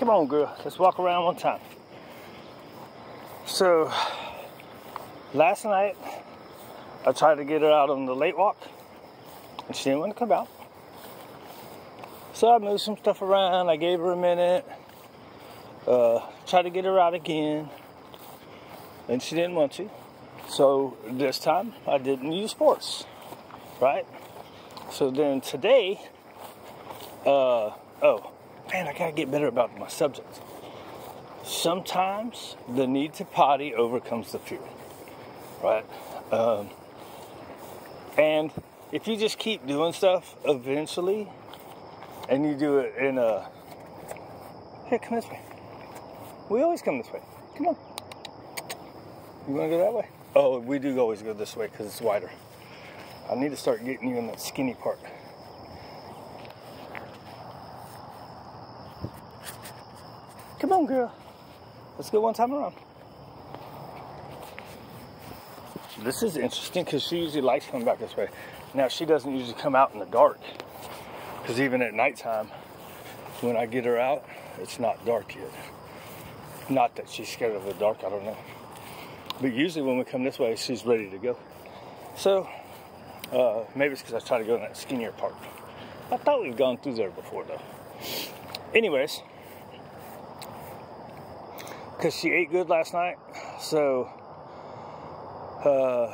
Come on, girl. Let's walk around one time. So, last night, I tried to get her out on the late walk, and she didn't want to come out. So I moved some stuff around. I gave her a minute. Uh, tried to get her out again, and she didn't want to. So this time, I didn't use force, right? So then today, uh, oh, man, I gotta get better about my subjects. Sometimes the need to potty overcomes the fear, right? Um, and if you just keep doing stuff, eventually, and you do it in a, here, come this way. We always come this way. Come on. You wanna go that way? Oh, we do always go this way because it's wider. I need to start getting you in that skinny part. On, girl. Let's go one time around. This is interesting because she usually likes coming back this way. Now, she doesn't usually come out in the dark because even at nighttime, when I get her out, it's not dark yet. Not that she's scared of the dark, I don't know. But usually when we come this way, she's ready to go. So, uh, maybe it's because I try to go in that skinnier part. I thought we've gone through there before, though. Anyways, because she ate good last night, so, uh,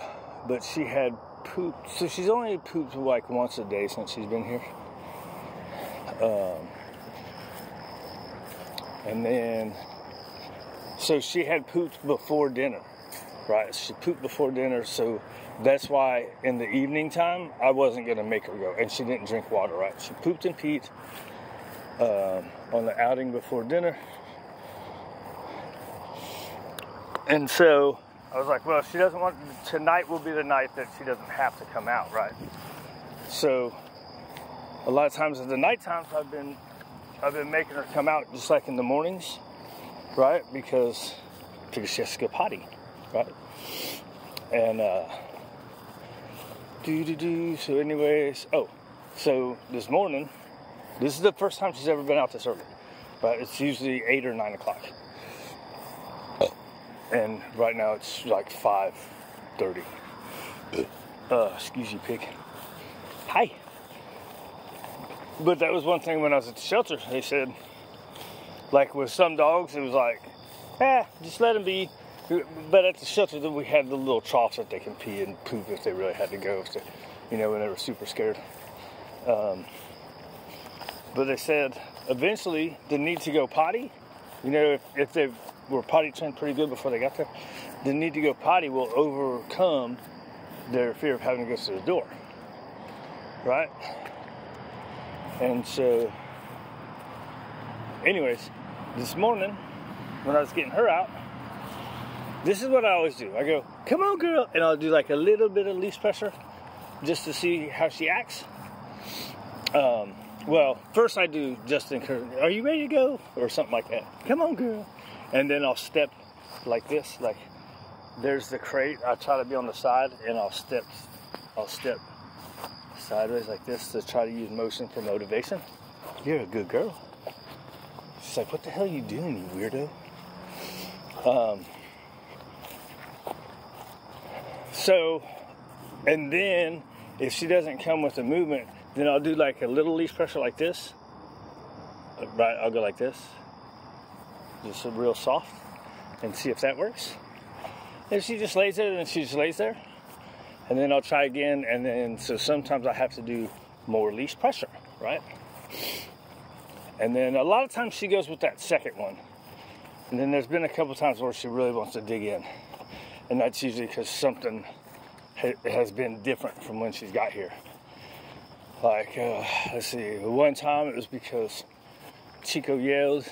but she had pooped. So she's only pooped like once a day since she's been here. Um, and then, so she had pooped before dinner, right? She pooped before dinner, so that's why in the evening time I wasn't gonna make her go, and she didn't drink water, right? She pooped and peed um, on the outing before dinner, and so I was like, well, she doesn't want tonight will be the night that she doesn't have to come out, right? So a lot of times in the night times I've been I've been making her come out just like in the mornings, right? Because because she has to go potty, right? And uh do do do so anyways, oh, so this morning, this is the first time she's ever been out this early. But it's usually eight or nine o'clock and right now it's like 5.30 uh, excuse you pig. Hi. But that was one thing when i was at the shelter. They said like with some dogs it was like eh just let them be. But at the shelter we had the little troughs that they can pee and poop if they really had to go if they, you know when they were super scared. Um, but they said eventually the need to go potty you know if, if they were potty trained pretty good before they got there, the need to go potty will overcome their fear of having to go to the door. Right? And so, anyways, this morning when I was getting her out, this is what I always do. I go, come on, girl. And I'll do like a little bit of leash pressure just to see how she acts. Um, well, first I do just encourage, are you ready to go? Or something like that. Come on, girl and then I'll step like this, like there's the crate. I try to be on the side and I'll step, I'll step sideways like this to try to use motion for motivation. You're a good girl. She's like, what the hell are you doing, you weirdo? Um, so, and then if she doesn't come with a movement, then I'll do like a little leash pressure like this. Right, I'll go like this just real soft and see if that works. If she just lays there, then she just lays there. And then I'll try again, and then so sometimes I have to do more leash pressure, right? And then a lot of times she goes with that second one. And then there's been a couple times where she really wants to dig in. And that's usually because something has been different from when she's got here. Like, uh, let's see, one time it was because Chico yelled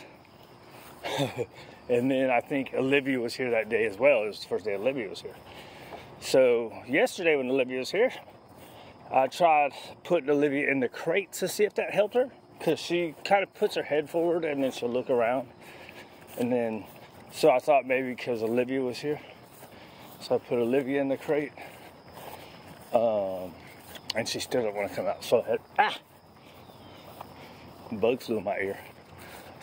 and then I think Olivia was here that day as well. It was the first day Olivia was here. So yesterday when Olivia was here, I tried putting Olivia in the crate to see if that helped her. Because she kind of puts her head forward and then she'll look around. And then, so I thought maybe because Olivia was here. So I put Olivia in the crate. Um, and she still didn't want to come out. So I had, ah! Bug flew in my ear.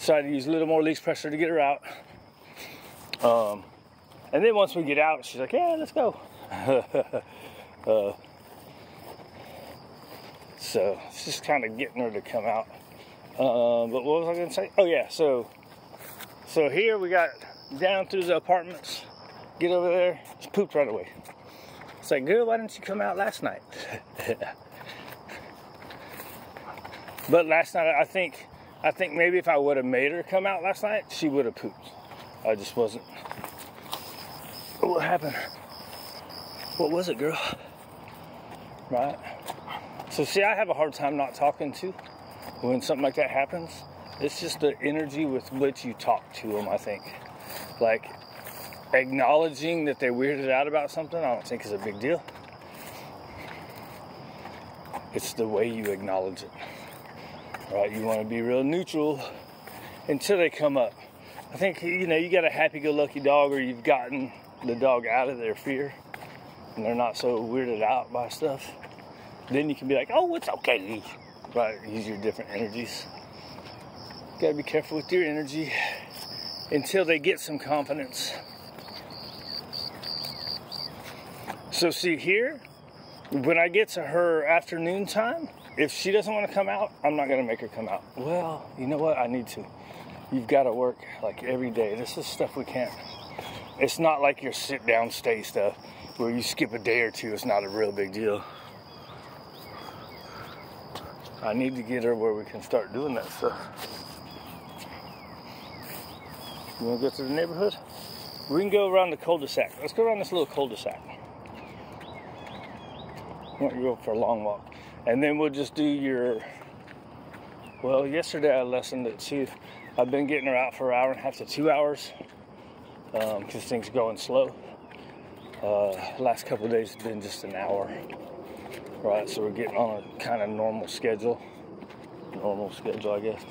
Had to use a little more leash pressure to get her out. Um, and then once we get out, she's like, yeah, let's go. uh, so it's just kind of getting her to come out. Uh, but what was I going to say? Oh yeah, so so here we got down through the apartments. Get over there. She pooped right away. It's like, girl, why didn't you come out last night? but last night, I think, I think maybe if I would have made her come out last night, she would have pooped. I just wasn't. What happened? What was it, girl? Right? So see, I have a hard time not talking to when something like that happens. It's just the energy with which you talk to them, I think. Like, acknowledging that they're weirded out about something, I don't think is a big deal. It's the way you acknowledge it. Right? You want to be real neutral until they come up. I think, you know, you got a happy go lucky dog or you've gotten the dog out of their fear and they're not so weirded out by stuff then you can be like, oh, it's okay. Right? Use your different energies. Gotta be careful with your energy until they get some confidence. So, see here, when I get to her afternoon time, if she doesn't want to come out, I'm not gonna make her come out. Well, you know what? I need to. You've got to work like every day. This is stuff we can't. It's not like your sit down, stay stuff where you skip a day or two. It's not a real big deal. I need to get her where we can start doing that stuff. You want to go to the neighborhood? We can go around the cul-de-sac. Let's go around this little cul-de-sac. I want to go for a long walk. And then we'll just do your... Well, yesterday I lessened it too. I've been getting her out for an hour and a half to two hours because um, things are going slow. Uh, last couple days has been just an hour. Right, so we're getting on a kind of normal schedule. Normal schedule, I guess.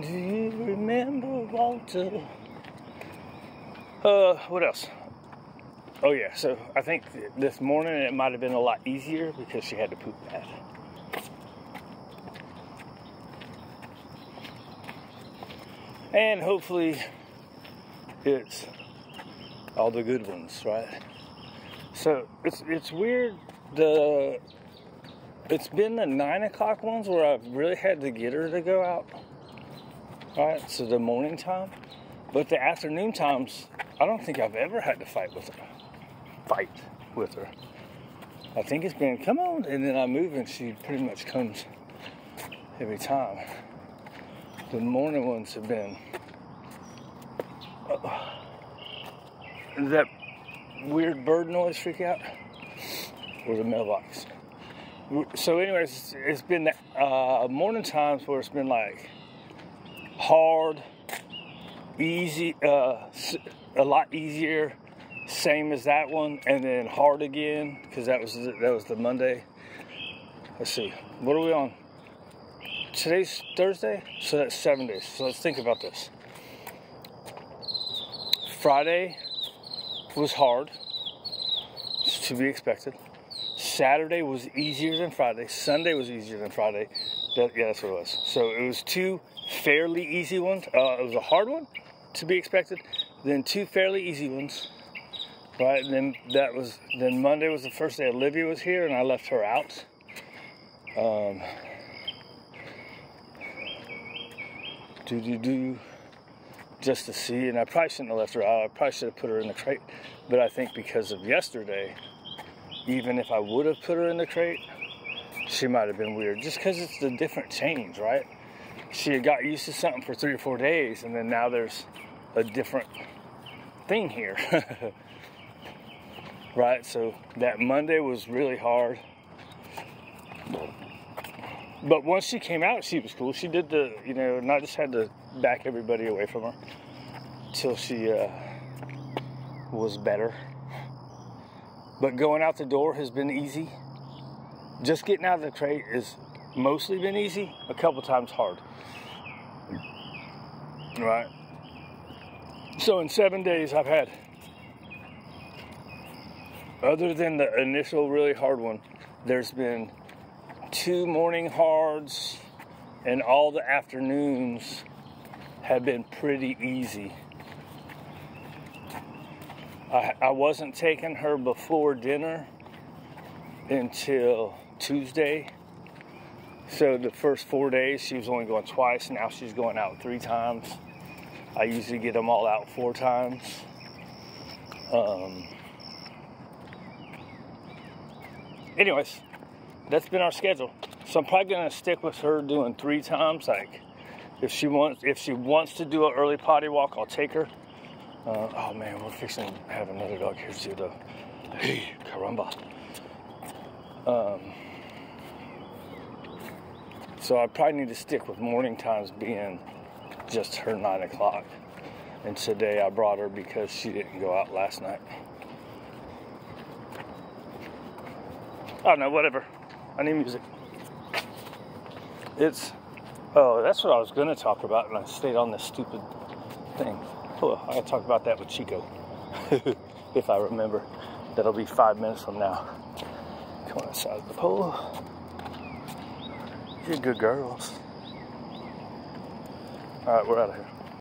Do you remember Walter? Uh, what else? Oh yeah, so I think this morning it might have been a lot easier because she had to poop bad. And hopefully it's all the good ones, right? So it's it's weird. The it's been the nine o'clock ones where I've really had to get her to go out, right? So the morning time, but the afternoon times, I don't think I've ever had to fight with her. Fight with her. I think it's been come on, and then I move and she pretty much comes every time. The morning ones have been. Uh, that weird bird noise freak out? Or the mailbox? So, anyways, it's been uh, morning times where it's been like hard, easy, uh, a lot easier, same as that one, and then hard again because that was that was the Monday. Let's see, what are we on? Today's Thursday, so that's seven days. So let's think about this. Friday, was hard, to be expected. Saturday was easier than Friday. Sunday was easier than Friday. That, yeah, that's what it was. So it was two fairly easy ones. Uh, it was a hard one, to be expected. Then two fairly easy ones. Right. And then that was then Monday was the first day Olivia was here, and I left her out. Um, do do do just to see. And I probably shouldn't have left her out. I probably should have put her in the crate. But I think because of yesterday, even if I would have put her in the crate, she might have been weird. Just because it's a different change, right? She had got used to something for three or four days, and then now there's a different thing here. right? So that Monday was really hard. But once she came out, she was cool. She did the, you know, and I just had to back everybody away from her till she uh, was better. But going out the door has been easy. Just getting out of the crate has mostly been easy, a couple times hard. Right? So in seven days, I've had, other than the initial really hard one, there's been two morning hards and all the afternoons have been pretty easy. I, I wasn't taking her before dinner until Tuesday. So the first four days she was only going twice. Now she's going out three times. I usually get them all out four times. Um, anyways, that's been our schedule. So I'm probably gonna stick with her doing three times. Like if she wants, if she wants to do an early potty walk, I'll take her. Uh, oh man, we're fixing to have another dog here too, though. Hey, caramba. Um, so I probably need to stick with morning times being just her nine o'clock. And today I brought her because she didn't go out last night. Don't know, whatever. I need music. It's, oh, that's what I was to talk about, and I stayed on this stupid thing. Oh, I gotta talk about that with Chico. if I remember. That'll be five minutes from now. Come on inside the pole. You're good girls. Alright, we're out of here.